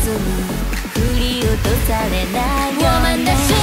沈振り落とされないよ、ね、